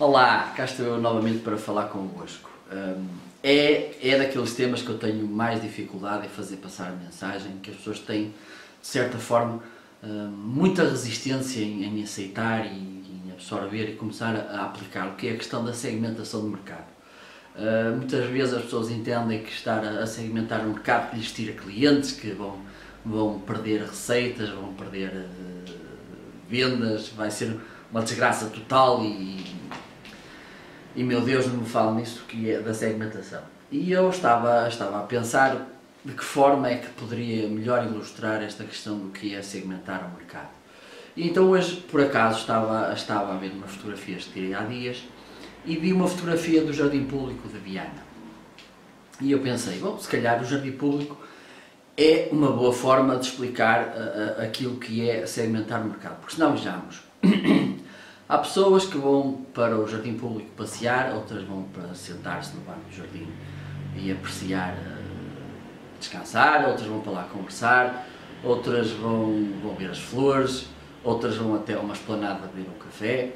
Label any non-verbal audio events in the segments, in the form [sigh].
Olá, cá estou eu novamente para falar convosco. Um, é, é daqueles temas que eu tenho mais dificuldade em fazer passar a mensagem, que as pessoas têm, de certa forma, um, muita resistência em, em aceitar e em absorver e começar a, a, aplicar, o que é a questão da segmentação do mercado. Uh, muitas vezes as pessoas entendem que estar a, a segmentar o mercado lhes tira clientes, que vão, vão perder receitas, vão perder uh, vendas, vai ser uma desgraça total e, e meu Deus não me fala nisso que é da segmentação. E eu estava, estava a pensar de que forma é que poderia melhor ilustrar esta questão do que é segmentar o mercado. E então hoje, por acaso, estava, estava a ver umas fotografias que tirei há dias e vi uma fotografia do Jardim Público de Viana. E eu pensei, bom, se calhar o Jardim Público é uma boa forma de explicar uh, aquilo que é segmentar o mercado. Porque se não vejamos, há pessoas que vão para o jardim público passear, outras vão para sentar-se no banco do jardim e apreciar, uh, descansar, outras vão para lá conversar, outras vão, vão ver as flores, outras vão até uma esplanada beber um café,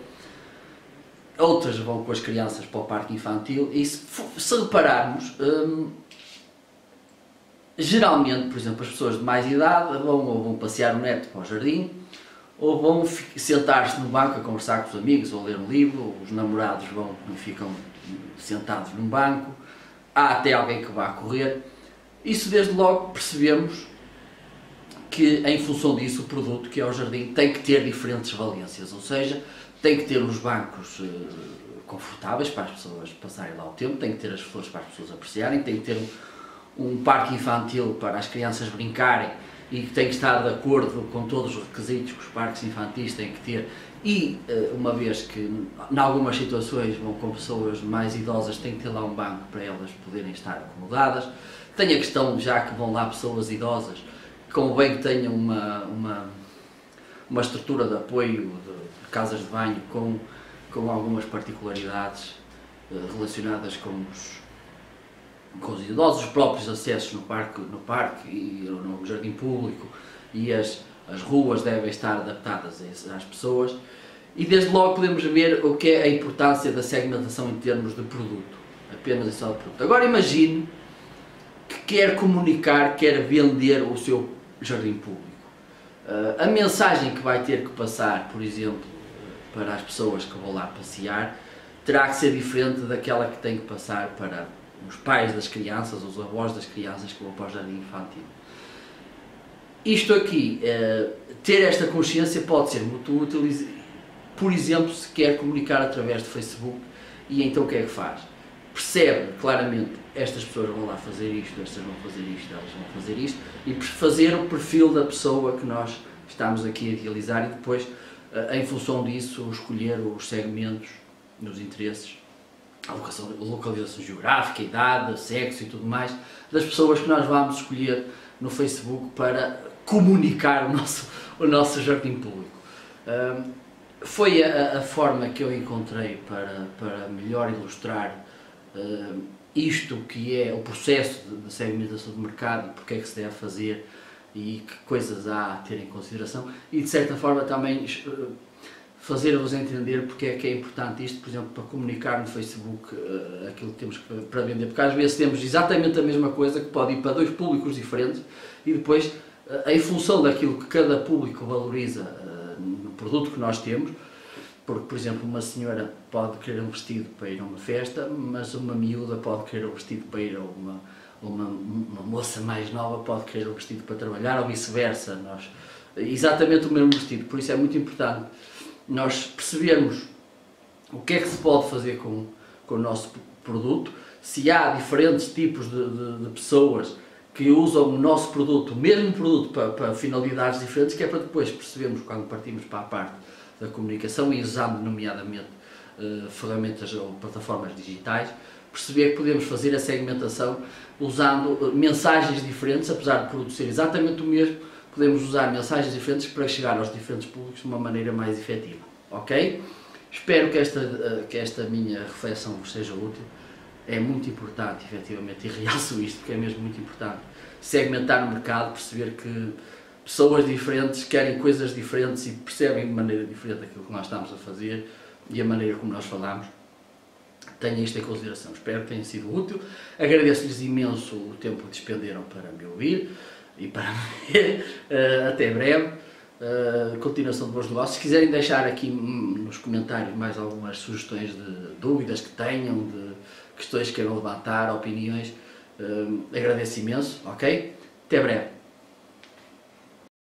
outras vão com as crianças para o parque infantil e se, se repararmos, hum, geralmente, por exemplo, as pessoas de mais idade vão ou vão passear o neto para o jardim, ou vão sentar-se no banco a conversar com os amigos ou ler um livro, os namorados vão e ficam sentados num banco, há até alguém que vá correr. Isso desde logo percebemos que em função disso o produto que é o jardim tem que ter diferentes valências, ou seja, tem que ter os bancos uh, confortáveis para as pessoas passarem lá o tempo, tem que ter as flores para as pessoas apreciarem, tem que ter um parque infantil para as crianças brincarem e que tem que estar de acordo com todos os requisitos que os parques infantis têm que ter. E eh, uma vez que em algumas situações vão com pessoas mais idosas tem que ter lá um banco para elas poderem estar acomodadas. Tem a questão já que vão lá pessoas idosas convém que tenham uma, uma, uma estrutura de apoio de, casas de banho com, com algumas particularidades eh, relacionadas com os com os idosos, os próprios acessos no parque, no parque e no jardim público e as, as ruas devem estar adaptadas às pessoas e desde logo podemos ver o que é a importância da segmentação em termos de produto, apenas e só de produto. Agora imagine que quer comunicar, quer vender o seu jardim público. Uh, a mensagem que vai ter que passar, por exemplo, para as pessoas que vão lá passear, terá que ser diferente daquela que tem que passar para os pais das crianças, os avós das crianças que vão para o jardim infantil. Isto aqui, eh, ter esta consciência pode ser muito útil, por exemplo, se quer comunicar através do Facebook, e então o que é que faz? Percebe claramente, estas pessoas vão lá fazer isto, estas vão fazer isto, elas vão fazer isto, e fazer o perfil da pessoa que nós estamos aqui a idealizar e depois, eh, em função disso, escolher os segmentos, os interesses a localização geográfica, a idade, sexo e tudo mais, das pessoas que nós vamos escolher no Facebook para comunicar o nosso, o nosso jardim público. Um, foi a, a, forma que eu encontrei para, para melhor ilustrar uh, isto que é o processo de, de segmentação do mercado, porque é que se deve fazer e que coisas há a ter em consideração e de certa forma também uh, fazer-vos entender porque é que é importante isto, por exemplo, para comunicar no Facebook uh, aquilo que temos para vender, porque às vezes temos exatamente a mesma coisa que pode ir para dois públicos diferentes e depois, uh, em função daquilo que cada público valoriza uh, no produto que nós temos, porque, por exemplo, uma senhora pode querer um vestido para ir a uma festa, mas uma miúda pode querer um vestido para ir a uma, uma, uma moça mais nova pode querer um vestido para trabalhar, ou vice-versa. Nós, exatamente o mesmo vestido, por isso é muito importante nós percebermos o que é que se pode fazer com, com o nosso produto, se há diferentes tipos de, de, de pessoas que usam o nosso produto, o mesmo produto, para, para, finalidades diferentes, que é para depois percebermos quando partimos para a parte da comunicação e usando, nomeadamente, uh, ferramentas ou plataformas digitais, perceber que podemos fazer a segmentação usando uh, mensagens diferentes, apesar de produto ser exatamente o mesmo, podemos usar mensagens diferentes para chegar aos diferentes públicos de uma maneira mais efetiva. Ok? Espero que esta, eh, que esta minha reflexão vos seja útil. É muito importante, efetivamente, e realço isto porque é mesmo muito importante, segmentar o mercado, perceber que pessoas diferentes querem coisas diferentes e percebem de maneira diferente aquilo que nós estamos a fazer e a maneira como nós falamos. Tenha isto em consideração. Espero que tenha sido útil. Agradeço-lhes imenso o tempo que despenderam para me ouvir e para. [laughs] Uh, até breve. Uh, continuação de bons negócios. Se quiserem deixar aqui nos comentários mais algumas sugestões de dúvidas que tenham, de questões que queiram levantar, opiniões, uh, agradeço imenso, ok? Até breve.